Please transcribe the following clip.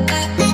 I'm not you.